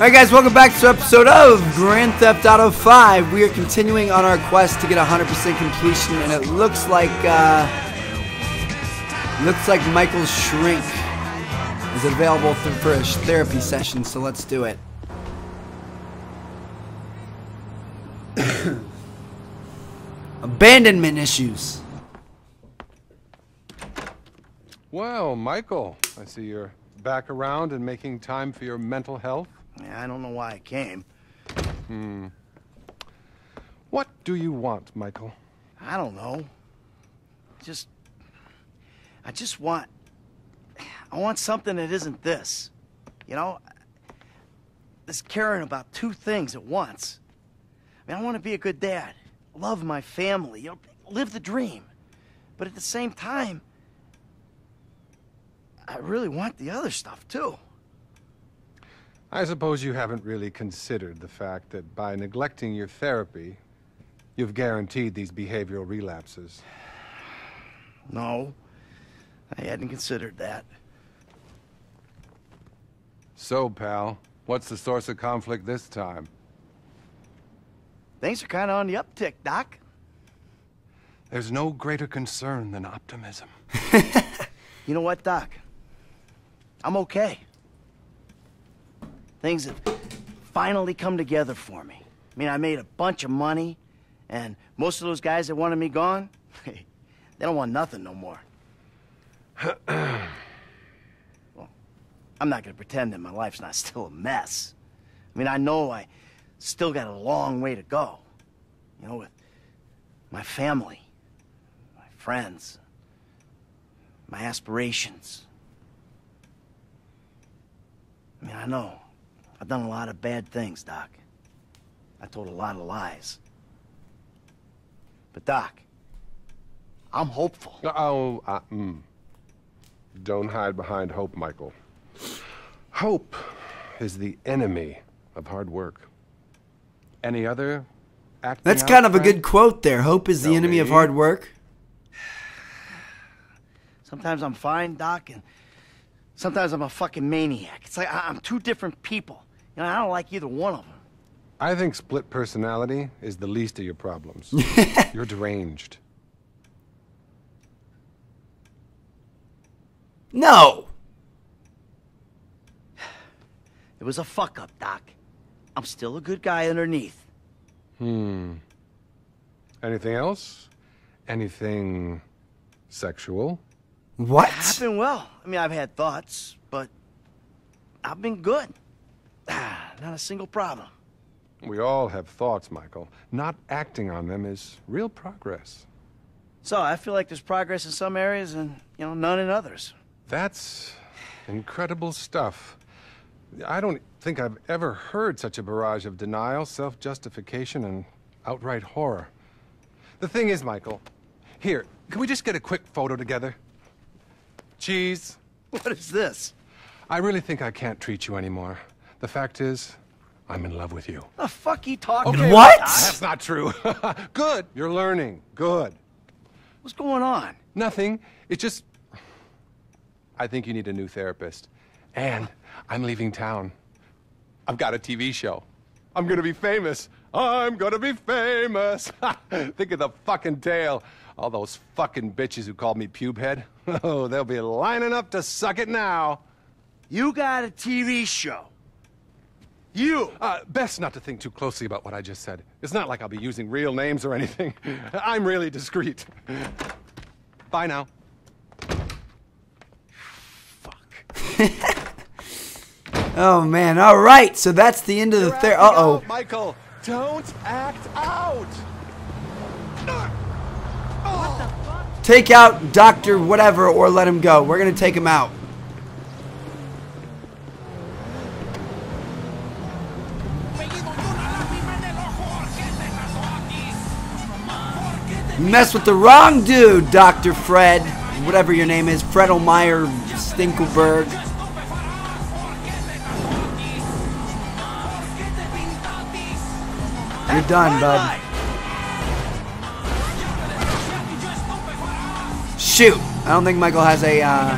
Alright guys, welcome back to episode of Grand Theft Auto 5. We are continuing on our quest to get 100% completion and it looks like, uh, looks like Michael's shrink is available for a therapy session, so let's do it. Abandonment issues. Well, Michael, I see you're back around and making time for your mental health. I don't know why I came. Hmm. What do you want, Michael? I don't know. Just. I just want. I want something that isn't this. You know? This caring about two things at once. I mean, I want to be a good dad, love my family, you know, live the dream. But at the same time, I really want the other stuff too. I suppose you haven't really considered the fact that by neglecting your therapy, you've guaranteed these behavioral relapses. No, I hadn't considered that. So, pal, what's the source of conflict this time? Things are kind of on the uptick, Doc. There's no greater concern than optimism. You know what, Doc? I'm okay. Things have finally come together for me. I mean, I made a bunch of money, and most of those guys that wanted me gone, they don't want nothing no more. well, I'm not gonna pretend that my life's not still a mess. I mean, I know I still got a long way to go. You know, with my family, my friends, my aspirations. I mean, I know. I've done a lot of bad things, Doc. I told a lot of lies. But, Doc, I'm hopeful. Oh, uh, mm. Don't hide behind hope, Michael. Hope is the enemy of hard work. Any other acting That's kind of a good quote there. Hope is the Tell enemy of hard work. Sometimes I'm fine, Doc, and sometimes I'm a fucking maniac. It's like I'm two different people. You know, I don't like either one of them. I think split personality is the least of your problems. You're deranged. No! It was a fuck up, Doc. I'm still a good guy underneath. Hmm. Anything else? Anything sexual? What? I've been well. I mean, I've had thoughts, but I've been good. Ah, not a single problem. We all have thoughts, Michael. Not acting on them is real progress. So I feel like there's progress in some areas and, you know, none in others. That's incredible stuff. I don't think I've ever heard such a barrage of denial, self justification, and outright horror. The thing is, Michael, here, can we just get a quick photo together? Cheese. What is this? I really think I can't treat you anymore. The fact is, I'm in love with you. The fuck you talking Okay, about, What? That's not true. Good. You're learning. Good. What's going on? Nothing. It's just. I think you need a new therapist. And I'm leaving town. I've got a TV show. I'm gonna be famous. I'm gonna be famous. think of the fucking tale. All those fucking bitches who called me pube head. Oh, they'll be lining up to suck it now. You got a TV show. You. Uh, best not to think too closely about what I just said. It's not like I'll be using real names or anything. I'm really discreet. Bye now. Fuck. Oh man, alright, so that's the end of the ther- uh oh. Michael, don't act out. Take out Dr. whatever or let him go. We're gonna take him out. You mess with the wrong dude, Dr. Fred. Whatever your name is, Fredelmeyer Stinkelberg. You're done, bud. Shoot! I don't think Michael has a, uh...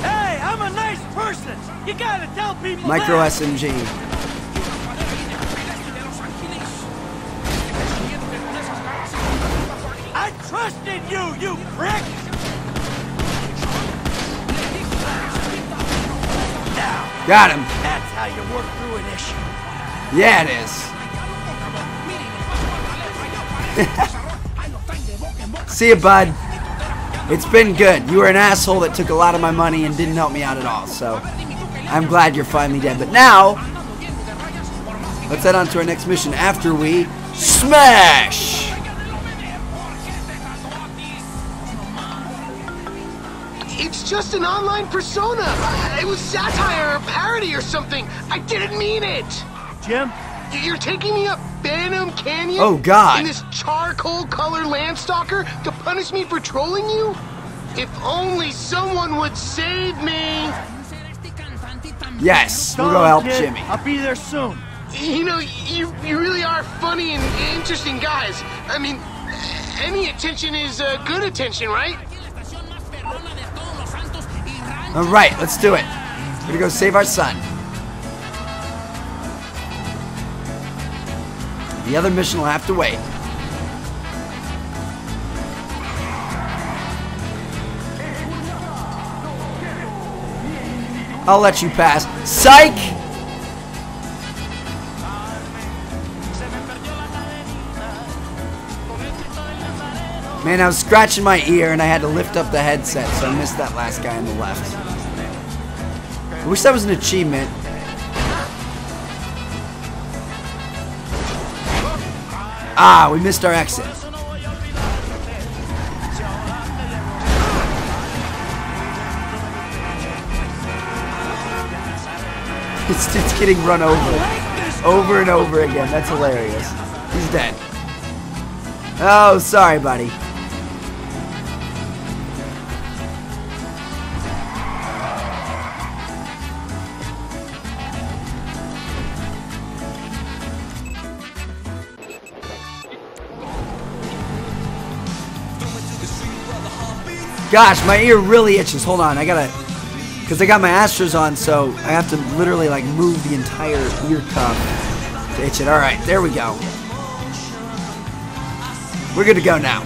Hey, I'm a nice person. You gotta tell people Micro that. SMG. You, you prick! Now, Got him. that's how you work through an issue. Yeah, it is. See you, bud. It's been good. You were an asshole that took a lot of my money and didn't help me out at all, so I'm glad you're finally dead. But now, let's head on to our next mission after we smash! Just an online persona. It was satire or parody or something. I didn't mean it. Jim, You're taking me up Banham Canyon? Oh, God. In this charcoal color landstalker to punish me for trolling you? If only someone would save me. Yes, we'll go help kid, Jimmy. I'll be there soon. You know, you, you really are funny and interesting guys. I mean, any attention is uh, good attention, right? All right, let's do it. We're gonna go save our son. The other mission will have to wait. I'll let you pass. Psych! Man, I was scratching my ear and I had to lift up the headset, so I missed that last guy on the left. I wish that was an achievement. Ah, we missed our exit. It's, it's getting run over. Over and over again. That's hilarious. He's dead. Oh, sorry, buddy. Gosh, my ear really itches. Hold on, I gotta, cause I got my Astros on, so I have to literally like move the entire ear cuff to itch it. All right, there we go. We're good to go now.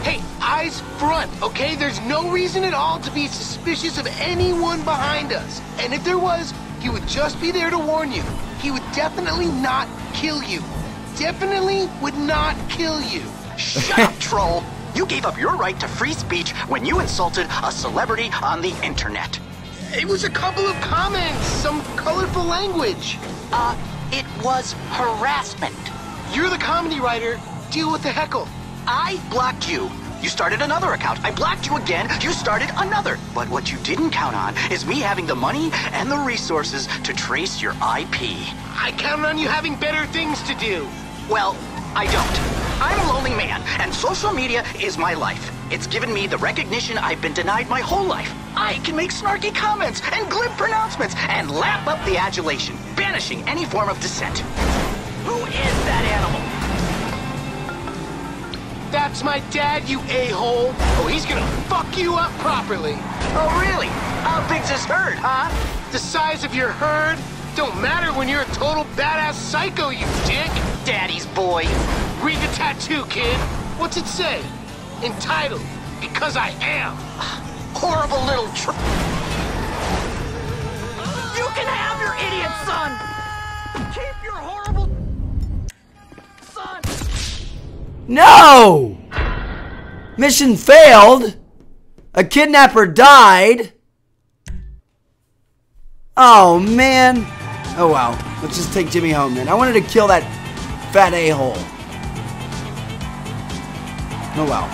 Hey, eyes front, okay? There's no reason at all to be suspicious of anyone behind us. And if there was, he would just be there to warn you. He would definitely not kill you. Definitely would not kill you. Shut up, troll! You gave up your right to free speech when you insulted a celebrity on the internet. It was a couple of comments, some colorful language. Uh, it was harassment. You're the comedy writer. Deal with the heckle. I blocked you. You started another account. I blocked you again. You started another. But what you didn't count on is me having the money and the resources to trace your IP. I counted on you having better things to do. Well, I don't. I'm a lonely man, and social media is my life. It's given me the recognition I've been denied my whole life. I can make snarky comments and glib pronouncements and lap up the adulation, banishing any form of dissent. Who is that animal? That's my dad, you a-hole. Oh, he's gonna fuck you up properly. Oh, really? How big's this herd, huh? The size of your herd don't matter when you're a total badass psycho, you dick. Daddy's boy. Read the tattoo, kid. What's it say? Entitled, because I am. Horrible little tr- You can have your idiot son! Keep your horrible son! No! Mission failed. A kidnapper died. Oh, man. Oh, well. Let's just take Jimmy home then. I wanted to kill that fat a-hole. Oh, well.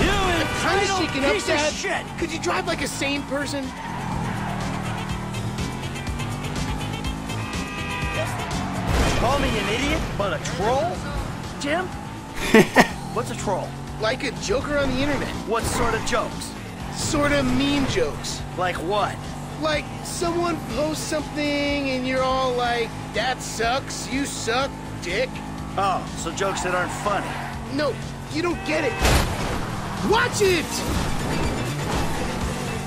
You Kinda entitled shaken up, Dad. of shit! Could you drive like a sane person? Call me an idiot, but a troll? Jim? What's a troll? Like a joker on the internet. What sort of jokes? Sorta mean jokes. Like what? Like, someone posts something and you're all like, that sucks, you suck, dick. Oh, so jokes that aren't funny. No, you don't get it. Watch it!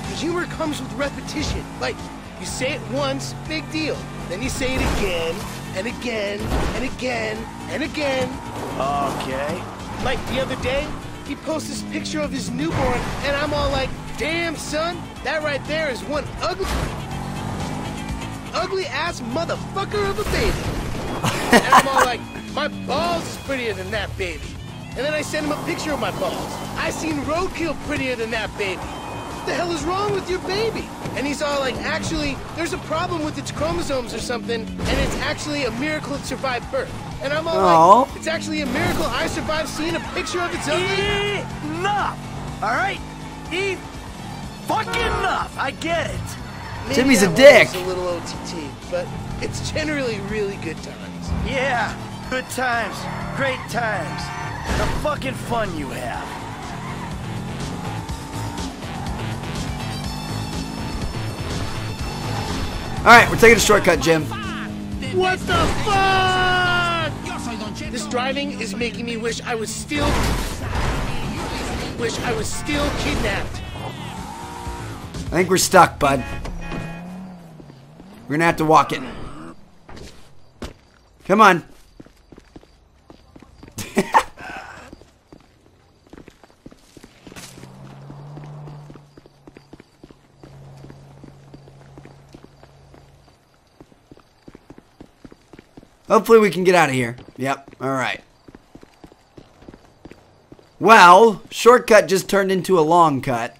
The humor comes with repetition. Like, you say it once, big deal. Then you say it again, and again, and again, and again. Okay. Like the other day, he posts this picture of his newborn, and I'm all like, damn, son, that right there is one ugly, ugly ass motherfucker of a baby. and I'm all like, my balls is prettier than that baby. And then I send him a picture of my balls. I seen roadkill prettier than that baby. What the hell is wrong with your baby? And he's all like, actually, there's a problem with its chromosomes or something, and it's actually a miracle it survived birth. And I'm all Aw. like, it's actually a miracle I survived seeing a picture of its ugly. Enough! Alright? E fucking enough! I get it. Maybe Timmy's a dick. was a little OTT, but it's generally really good times. Yeah, good times, great times. The fucking fun you have. Alright, we're taking a shortcut, Jim. What the fuck? This driving is making me wish I was still. Wish I was still kidnapped. I think we're stuck, bud. We're gonna have to walk it. Come on. Hopefully we can get out of here. Yep, alright. Well, shortcut just turned into a long cut.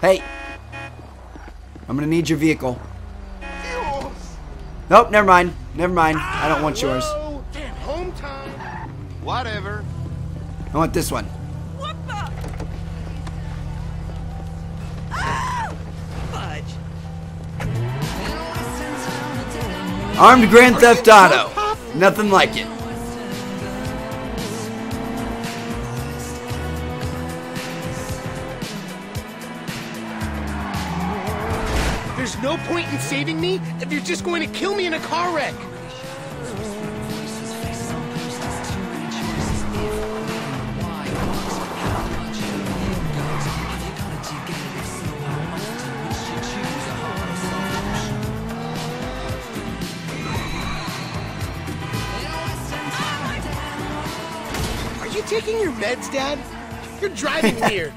Hey. I'm gonna need your vehicle. Nope, never mind. Never mind. I don't want yours. Home time. Whatever. I want this one. What the? Ah! Fudge. Armed Grand Theft Auto. Nothing like it. In saving me if you're just going to kill me in a car wreck. Are you taking your meds, Dad? You're driving weird.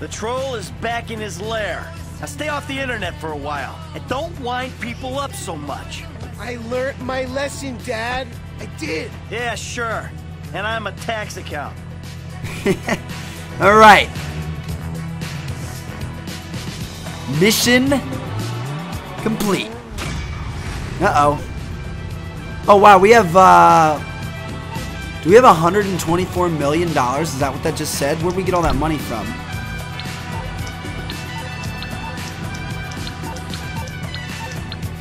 The troll is back in his lair. Now stay off the internet for a while and don't wind people up so much. I learned my lesson, Dad. I did. Yeah, sure. And I'm a tax account. Alright. Mission complete. Uh-oh. Oh, wow. We have, uh... Do we have $124 million? Is that what that just said? Where'd we get all that money from?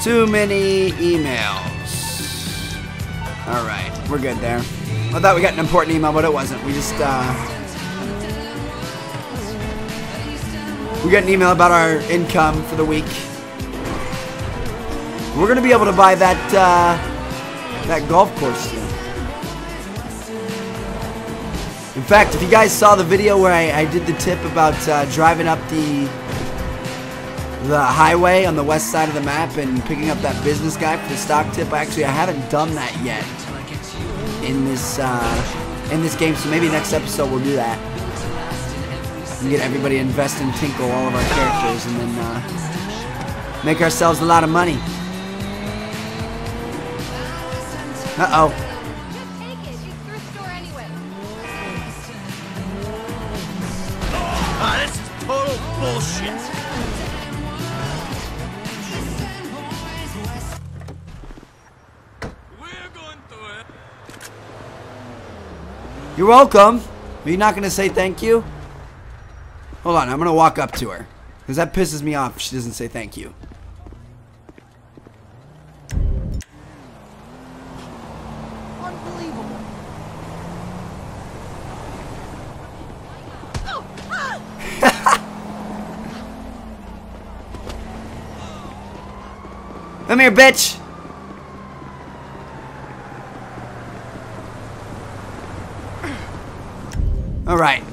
Too many emails. Alright, we're good there. I thought we got an important email, but it wasn't. We just, uh... We got an email about our income for the week. We're gonna be able to buy that, uh... That golf course soon. In fact, if you guys saw the video where I, I did the tip about uh, driving up the the highway on the west side of the map and picking up that business guy for the stock tip, actually I haven't done that yet in this uh, in this game. So maybe next episode we'll do that and get everybody invest in Tinkle, all of our characters, and then uh, make ourselves a lot of money. Uh oh. Anyway. Ah, this is total bullshit. You're welcome. Are you not going to say thank you? Hold on, I'm going to walk up to her. Because that pisses me off if she doesn't say thank you. Unbelievable. Come here, bitch. All right.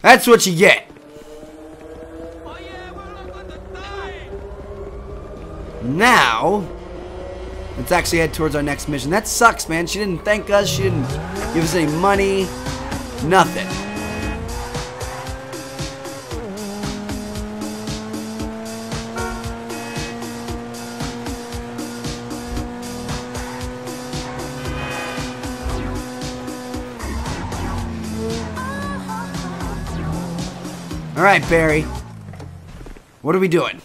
That's what you get. Now, let's actually head towards our next mission. That sucks, man. She didn't thank us. She didn't give us any money. Nothing. All right, Barry. What are we doing?